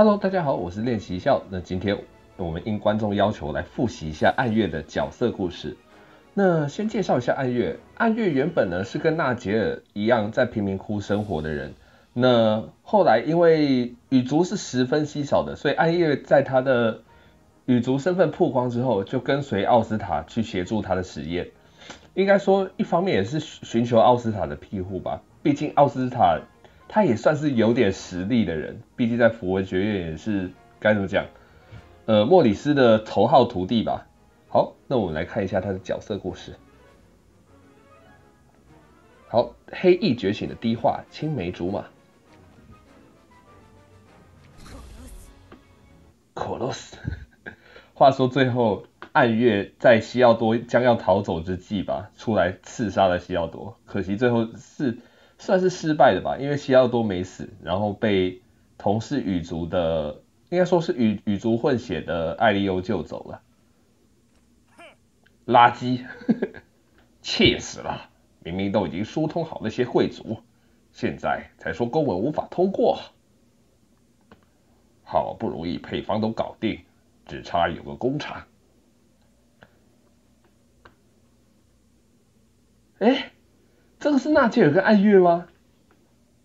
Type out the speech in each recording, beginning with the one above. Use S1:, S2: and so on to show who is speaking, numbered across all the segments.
S1: Hello，大家好，我是练习笑。那今天我们应观众要求来复习一下暗月的角色故事。那先介绍一下暗月。暗月原本呢是跟纳杰尔一样在贫民窟生活的人。那后来因为羽族是十分稀少的，所以暗月在他的羽族身份曝光之后，就跟随奥斯塔去协助他的实验。应该说，一方面也是寻求奥斯塔的庇护吧。毕竟奥斯塔他也算是有点实力的人，毕竟在符文学院也是该怎么讲？呃，莫里斯的头号徒弟吧。好，那我们来看一下他的角色故事。好，黑翼觉醒的低化青梅竹马。可洛斯。话说最后，暗月在西奥多将要逃走之际吧，出来刺杀了西奥多。可惜最后是算是失败的吧，因为西奥多没死，然后被同是羽族的，应该说是羽羽族混血的艾利欧救走了。垃圾，气死了！明明都已经疏通好那些贵族，现在才说公文无法通过。好不容易配方都搞定，只差有个工厂。哎，这个是纳吉尔跟暗月吗？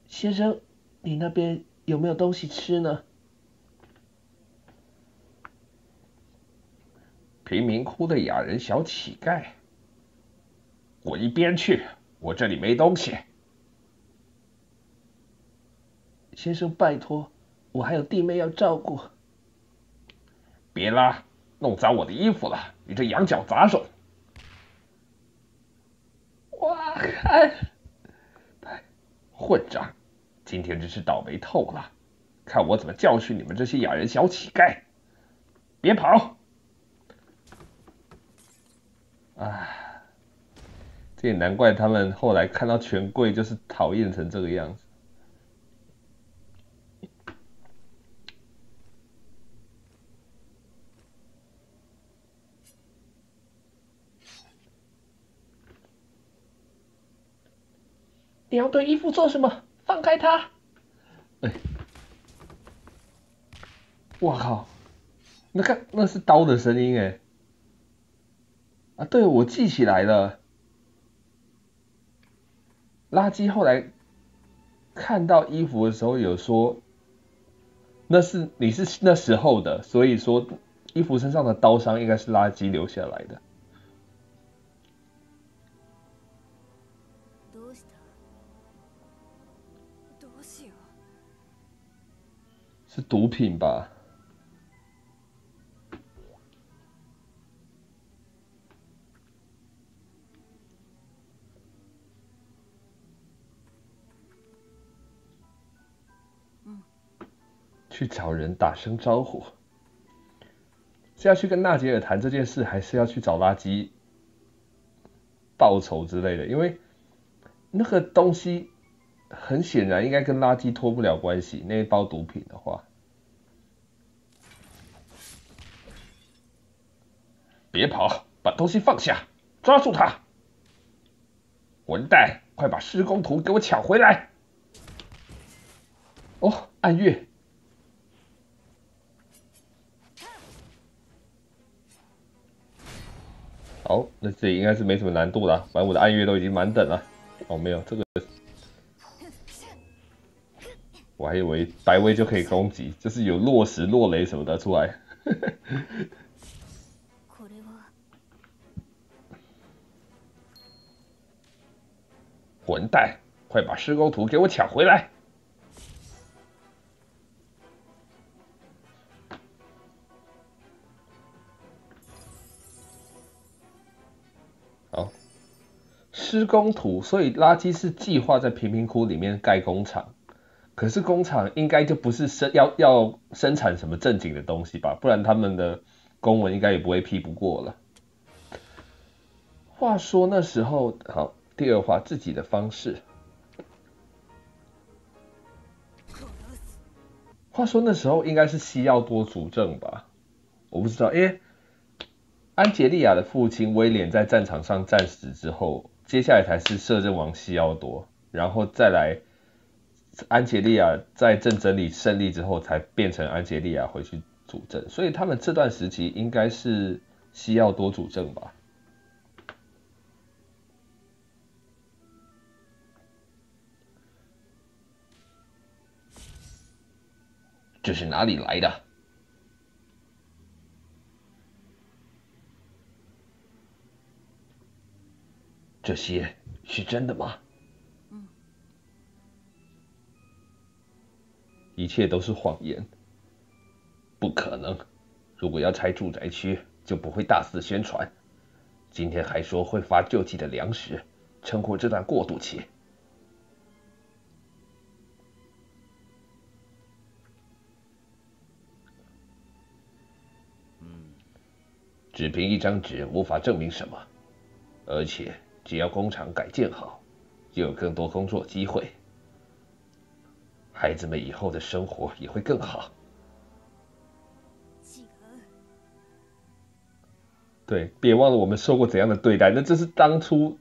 S1: 先生，你那边有没有东西吃呢？贫民窟的雅人小乞丐，滚一边去！我这里没东西。先生，拜托，我还有弟妹要照顾。别拉，弄脏我的衣服了！你这羊角杂种！哇看，混账！今天真是倒霉透了！看我怎么教训你们这些雅人小乞丐！别跑！啊，这也难怪他们后来看到权贵就是讨厌成这个样子。你要对衣服做什么？放开他！哎，我靠，那看那是刀的声音哎。啊，对，我记起来了。垃圾后来看到衣服的时候有说，那是你是那时候的，所以说衣服身上的刀伤应该是垃圾留下来的。是毒品吧？去找人打声招呼，是要去跟纳杰尔谈这件事，还是要去找垃圾报仇之类的？因为那个东西很显然应该跟垃圾脱不了关系。那一包毒品的话，别跑，把东西放下，抓住他！混蛋，快把施工图给我抢回来！哦，暗月。好，那这里应该是没什么难度了，反正我的暗月都已经满等了。哦，没有这个，我还以为白威就可以攻击，就是有落石、落雷什么的出来。混蛋，快把施工图给我抢回来！施工图，所以垃圾是计划在贫民窟里面盖工厂，可是工厂应该就不是生要要生产什么正经的东西吧？不然他们的公文应该也不会批不过了。话说那时候，好，第二话自己的方式。话说那时候应该是西奥多主政吧？我不知道，因为安杰利亚的父亲威廉在战场上战死之后。接下来才是摄政王西奥多，然后再来安杰利亚在正整理胜利之后，才变成安杰利亚回去主政，所以他们这段时期应该是西奥多主政吧。这是哪里来的？这些是真的吗？一切都是谎言，不可能。如果要拆住宅区，就不会大肆宣传。今天还说会发救济的粮食，撑过这段过渡期。只凭一张纸无法证明什么，而且只要工厂改建好，就有更多工作机会，孩子们以后的生活也会更好。对，别忘了我们受过怎样的对待。那这是当初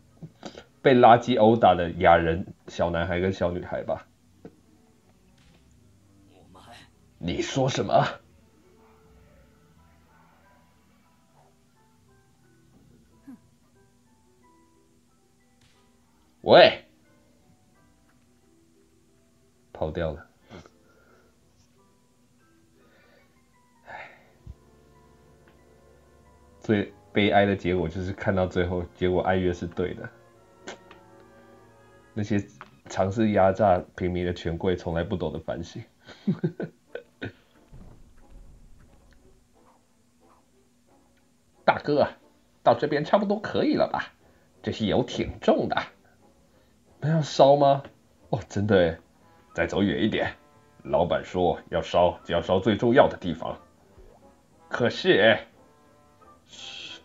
S1: 被垃圾殴打的雅人小男孩跟小女孩吧？你说什么？喂，跑掉了。最悲哀的结果就是看到最后，结果爱乐是对的。那些尝试压榨平民的权贵，从来不懂得反省。大哥，到这边差不多可以了吧？这些油挺重的。那要烧吗？哦，真的哎，再走远一点。老板说要烧，就要烧最重要的地方。可是，嘘，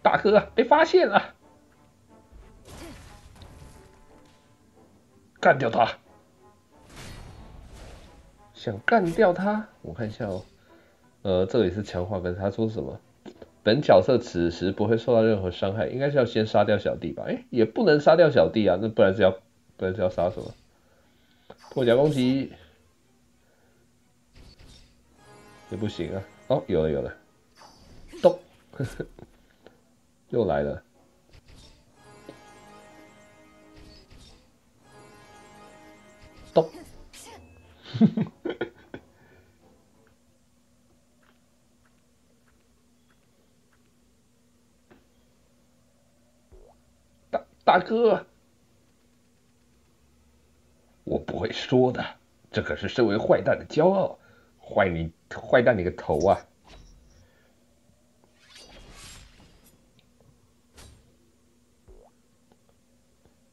S1: 大哥被发现了，干掉他！想干掉他？我看一下哦。呃，这里是强化跟他说什么？本角色此时不会受到任何伤害，应该是要先杀掉小弟吧？哎，也不能杀掉小弟啊，那不然是要不然是要杀什么？破甲攻击也不行啊！哦，有了有了，咚，又来了，咚。大哥，我不会说的，这可是身为坏蛋的骄傲。坏你，坏蛋你个头啊！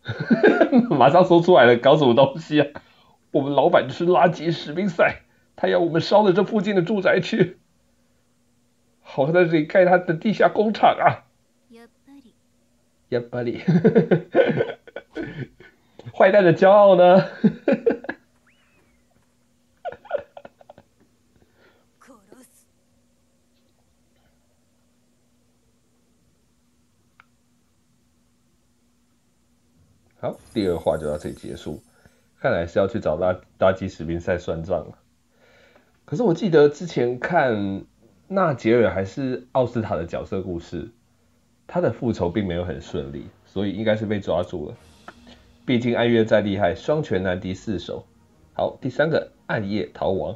S1: 马上说出来了，搞什么东西啊？我们老板是垃圾士兵赛，他要我们烧了这附近的住宅区，好在这里盖他的地下工厂啊！呀，巴里，坏蛋的骄傲呢？好，第二话就到这里结束。看来是要去找垃垃圾士兵赛算账了。可是我记得之前看纳杰尔还是奥斯塔的角色故事。他的复仇并没有很顺利，所以应该是被抓住了。毕竟暗月再厉害，双拳难敌四手。好，第三个暗夜逃亡，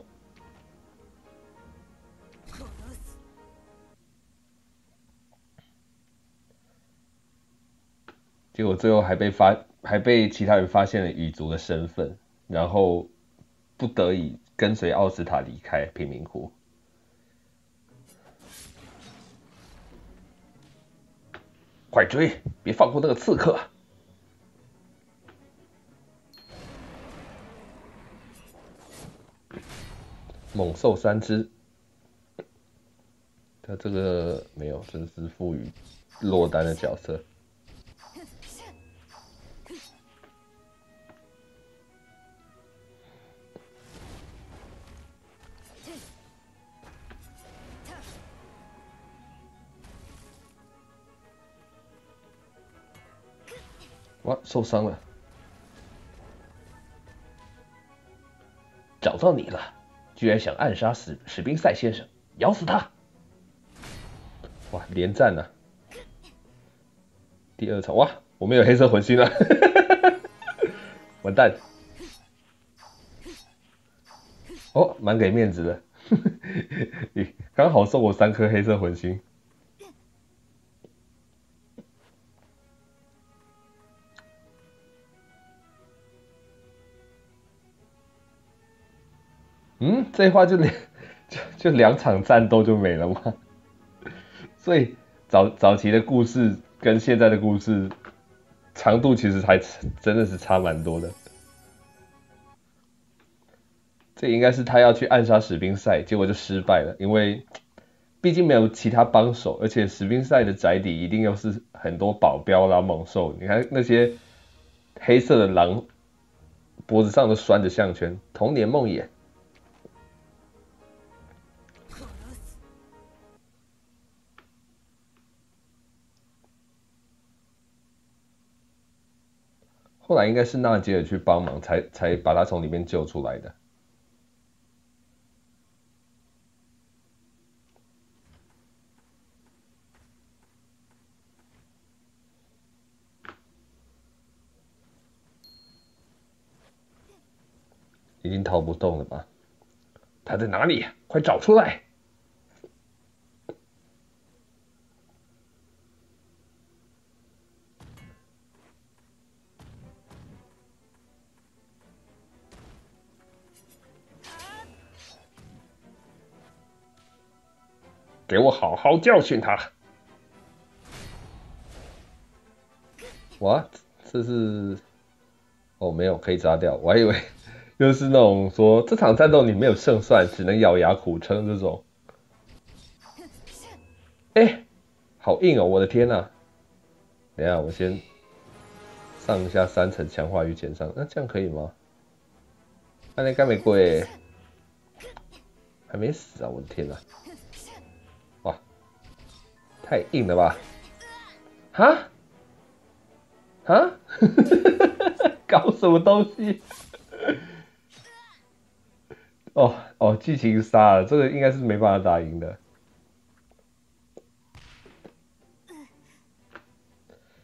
S1: 结果最后还被发，还被其他人发现了羽族的身份，然后不得已跟随奥斯塔离开贫民窟。快追！别放过那个刺客！猛兽三只，他这个没有，真是赋予落单的角色。受伤了！找到你了，居然想暗杀史史宾赛先生，咬死他！哇，连战呢？第二场哇，我们有黑色魂星了，完蛋！哦，蛮给面子的，刚好送我三颗黑色魂星。嗯，这话就两 就就两场战斗就没了吗？所以早早期的故事跟现在的故事长度其实还真的是差蛮多的。这应该是他要去暗杀史宾赛，结果就失败了，因为毕竟没有其他帮手，而且史宾赛的宅邸一定又是很多保镖啦、猛兽。你看那些黑色的狼脖子上都拴着项圈，童年梦魇。后来应该是纳吉尔去帮忙，才才把他从里面救出来的。已经逃不动了吧？他在哪里？快找出来！给我好好教训他！哇，这是……哦，没有，可以砸掉。我还以为 又是那种说这场战斗你没有胜算，只能咬牙苦撑这种。哎，好硬哦！我的天呐！等下我先上一下三层强化与减伤，那这样可以吗？那干玫瑰还没死啊！我的天呐！太硬了吧？哈？哈？搞什么东西？哦哦，剧情杀了，这个应该是没办法打赢的。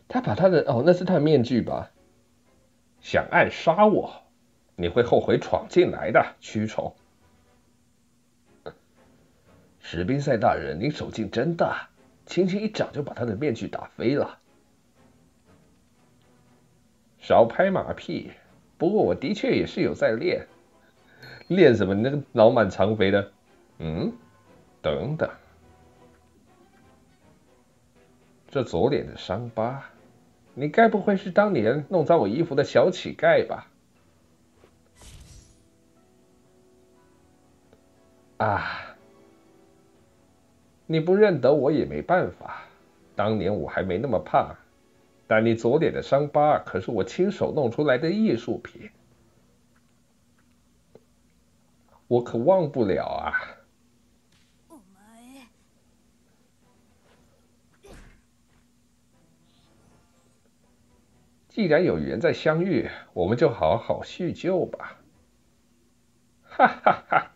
S1: 他把他的哦，那是他的面具吧？想暗杀我，你会后悔闯进来的蛆虫。史宾赛大人，您手劲真大。轻轻一掌就把他的面具打飞了。少拍马屁，不过我的确也是有在练。练什么？你那个脑满肠肥的？嗯，等等，这左脸的伤疤，你该不会是当年弄脏我衣服的小乞丐吧？啊！你不认得我也没办法，当年我还没那么胖，但你左脸的伤疤可是我亲手弄出来的艺术品，我可忘不了啊！既然有缘再相遇，我们就好好叙旧吧！哈哈哈。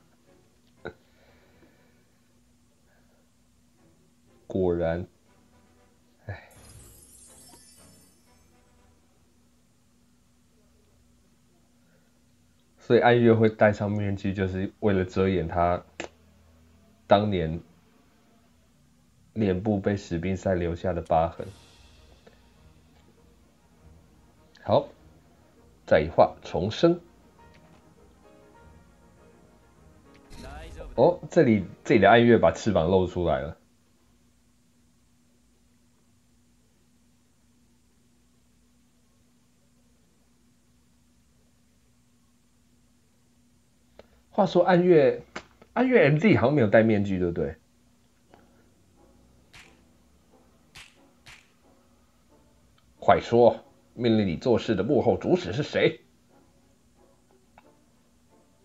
S1: 果然，哎，所以暗月会戴上面具，就是为了遮掩他当年脸部被史宾塞留下的疤痕。好，再一画重生。哦，这里这里的暗月把翅膀露出来了。话说暗月，暗月 M Z 好像没有戴面具，对不对？快说，命令你做事的幕后主使是谁？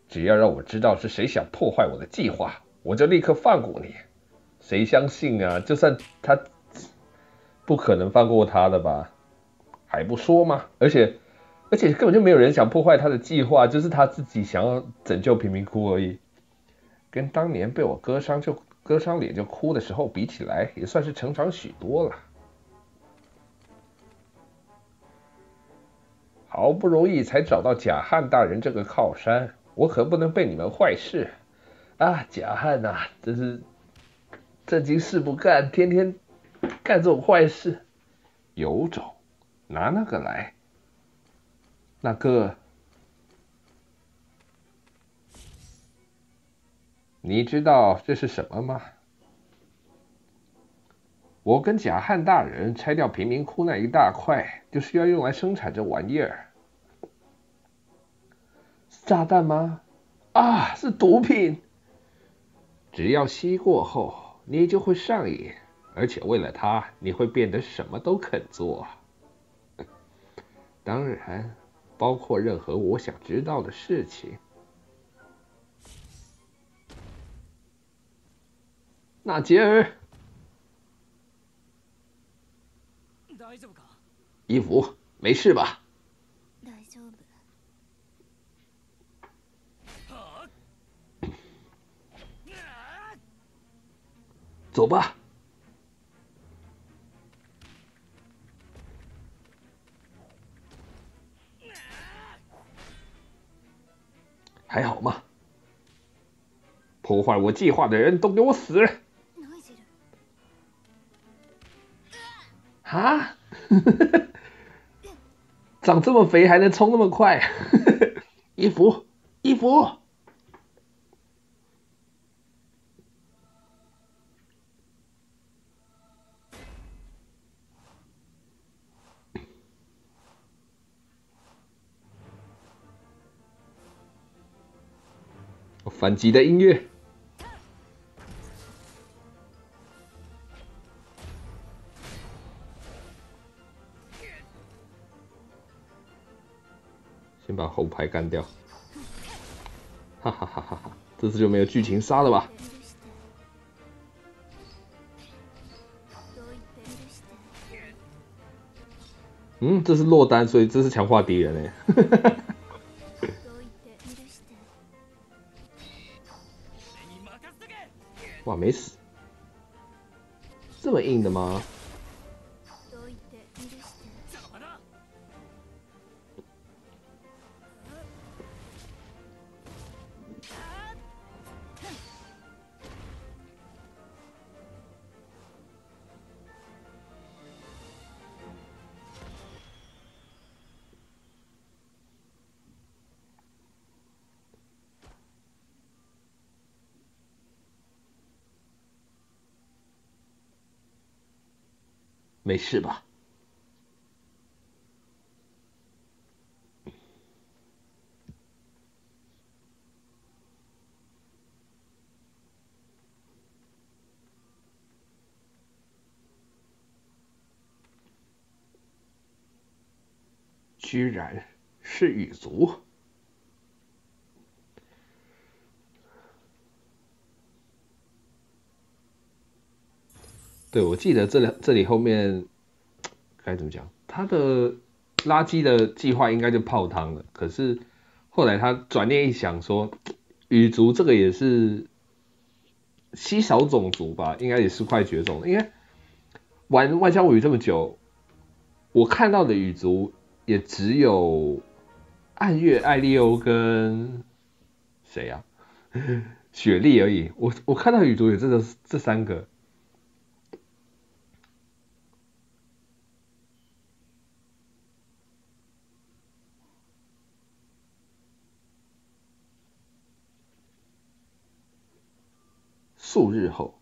S1: 只要让我知道是谁想破坏我的计划，我就立刻放过你。谁相信啊？就算他，不可能放过他的吧？还不说吗？而且而且根本就没有人想破坏他的计划，就是他自己想要拯救贫民窟而已。跟当年被我割伤就割伤脸就哭的时候比起来，也算是成长许多了。好不容易才找到贾汉大人这个靠山，我可不能被你们坏事啊！贾汉呐，真是正经事不干，天天干这种坏事，有种拿那个来，那个。你知道这是什么吗？我跟贾汉大人拆掉贫民窟那一大块，就是要用来生产这玩意儿。炸弹吗？啊，是毒品。只要吸过后，你就会上瘾，而且为了它，你会变得什么都肯做。当然，包括任何我想知道的事情。纳杰尔，伊芙，没事吧？走吧。还好吗？破坏我计划的人都给我死！啊！长这么肥还能冲那么快？衣服，衣服。反击的音乐。先把后排干掉，哈哈哈哈哈！这次就没有剧情杀了吧？嗯，这是落单，所以这是强化敌人哎。哇，这没事吧？居然是羽族。对，我记得这里这里后面该怎么讲？他的垃圾的计划应该就泡汤了。可是后来他转念一想，说羽族这个也是稀少种族吧，应该也是快绝种。因为玩外交物语这么久，我看到的羽族也只有暗月艾利欧跟谁呀？雪莉而已。我我看到羽族也真的这三个。数日后，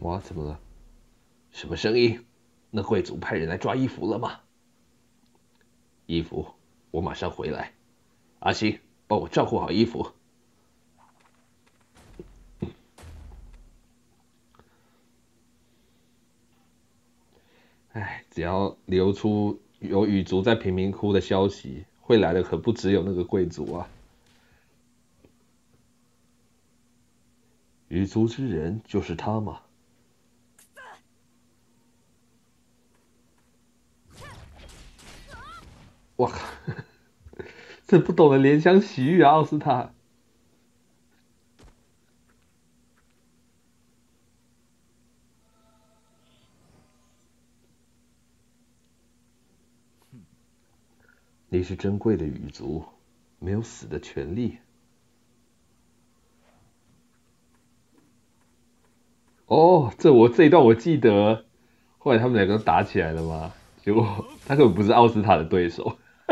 S1: 哇，怎么了？什么声音？那贵族派人来抓衣服了吗？衣服，我马上回来。阿星，帮我照顾好衣服。哎，只要流出有羽族在贫民窟的消息，会来的可不只有那个贵族啊。羽族之人就是他吗？我靠，这不懂得怜香惜玉啊，奥斯塔。你是珍贵的羽族，没有死的权利。哦，这我这一段我记得，后来他们两个打起来了吗？结果他根本不是奥斯塔的对手。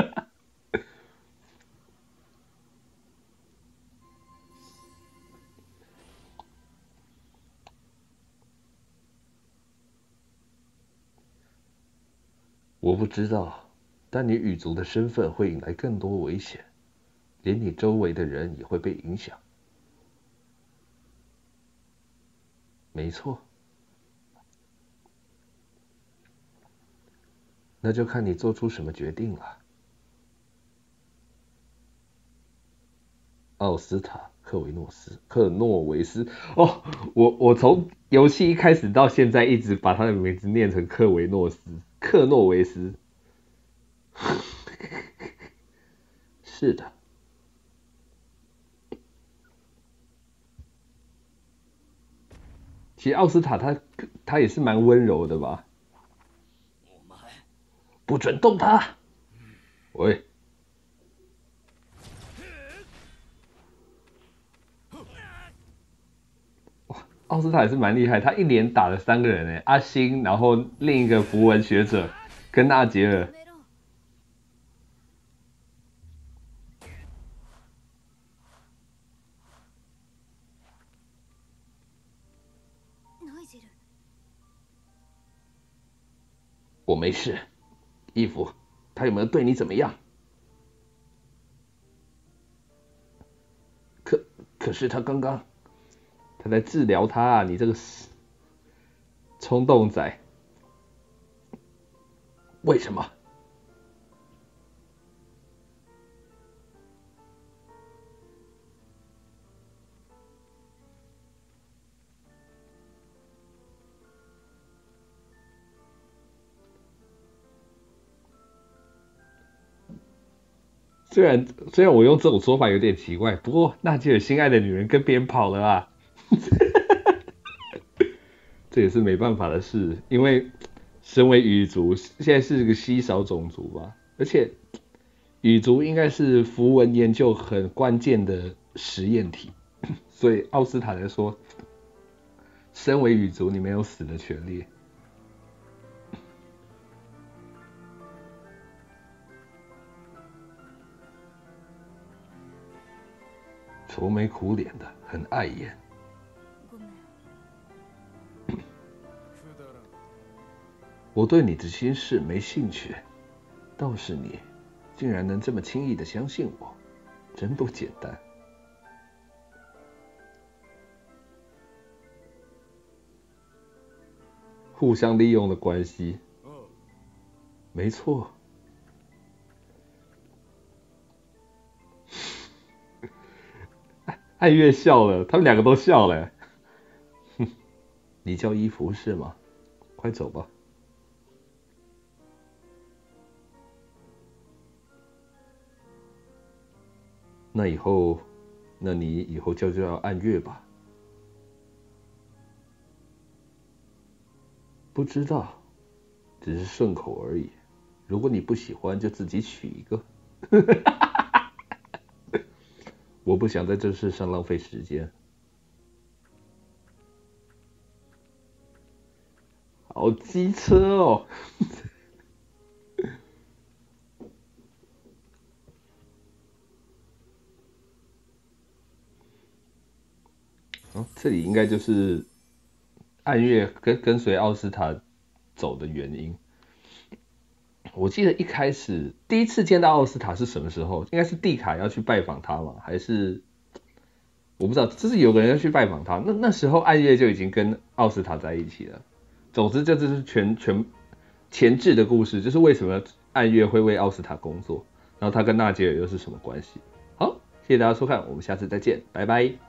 S1: 我不知道。但你羽族的身份会引来更多危险，连你周围的人也会被影响。没错，那就看你做出什么决定了。奥斯塔·克维诺斯，克诺维斯。哦，我我从游戏一开始到现在一直把他的名字念成克维诺斯，克诺维斯。是的，其实奥斯塔他他也是蛮温柔的吧？不准动他！喂，哇，奥斯塔也是蛮厉害，他一连打了三个人哎，阿星，然后另一个符文学者跟纳杰尔。我没事，伊芙，他有没有对你怎么样？可可是他刚刚他在治疗他，啊你这个冲动仔，为什么？虽然虽然我用这种说法有点奇怪，不过纳吉尔心爱的女人跟别人跑了啊，这也是没办法的事，因为身为羽族，现在是个稀少种族吧，而且羽族应该是符文研究很关键的实验体，所以奥斯塔来说，身为羽族，你没有死的权利。愁眉苦脸的，很碍眼。我对你的心事没兴趣，倒是你，竟然能这么轻易的相信我，真不简单。互相利用的关系，没错。爱月笑了，他们两个都笑了。哼，你叫伊芙是吗？快走吧。那以后，那你以后就叫暗月吧。不知道，只是顺口而已。如果你不喜欢，就自己取一个。哈哈哈我不想在这事上浪费时间。好机车哦！哦，这里应该就是暗月跟跟随奥斯塔走的原因。我记得一开始第一次见到奥斯塔是什么时候？应该是蒂卡要去拜访他嘛？还是我不知道，就是有个人要去拜访他。那那时候暗夜就已经跟奥斯塔在一起了。总之，这就是全全前置的故事，就是为什么暗月会为奥斯塔工作，然后他跟纳杰尔又是什么关系。好，谢谢大家收看，我们下次再见，拜拜。